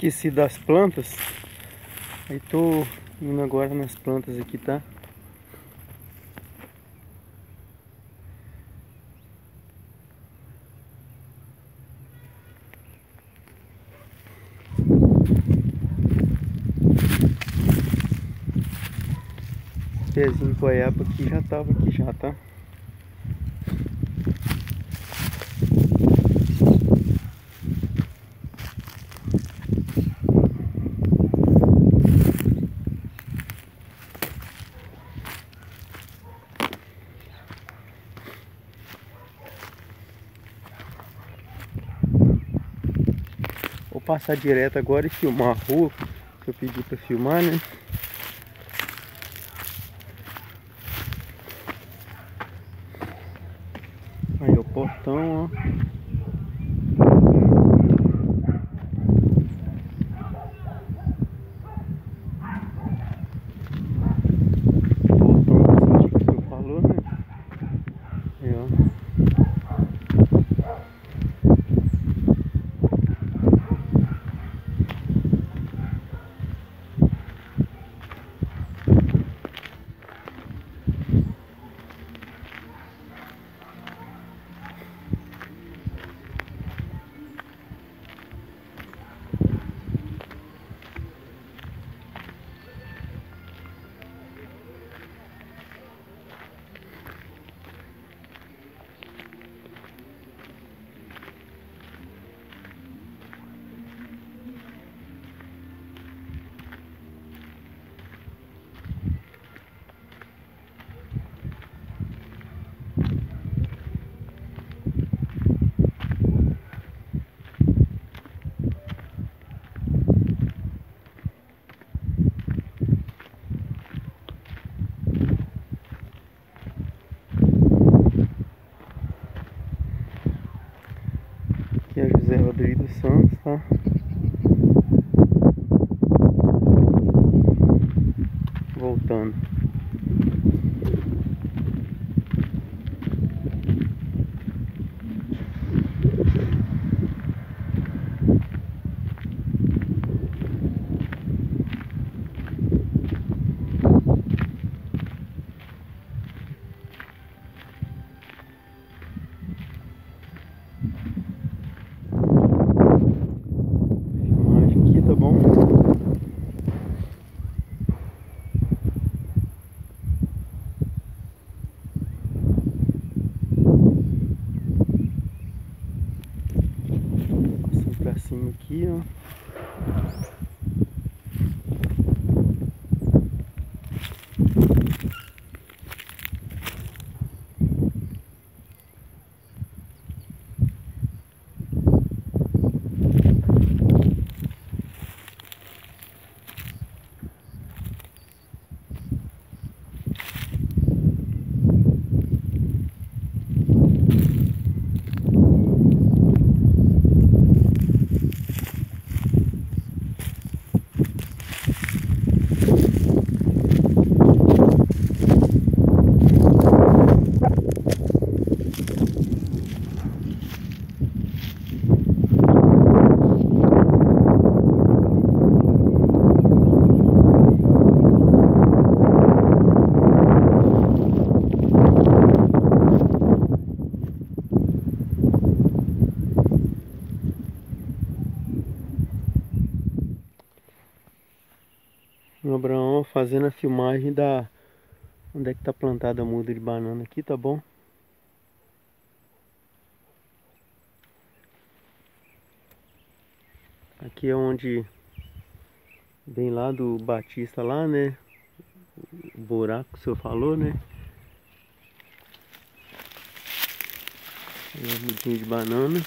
esqueci das plantas. Aí tô indo agora nas plantas aqui, tá? Pezinho goiaba aqui já tava aqui já, tá? Passar direto agora e filmar a rua que eu pedi para filmar, né? Aí o portão, ó. Aqui é José Rodrigo Santos, tá? Voltando. Cima aqui, ó. O Abraão fazendo a filmagem da onde é que tá plantada a muda de banana aqui, tá bom? Aqui é onde vem lá do Batista lá, né? O buraco que o senhor falou, né? Um mudinho de banana.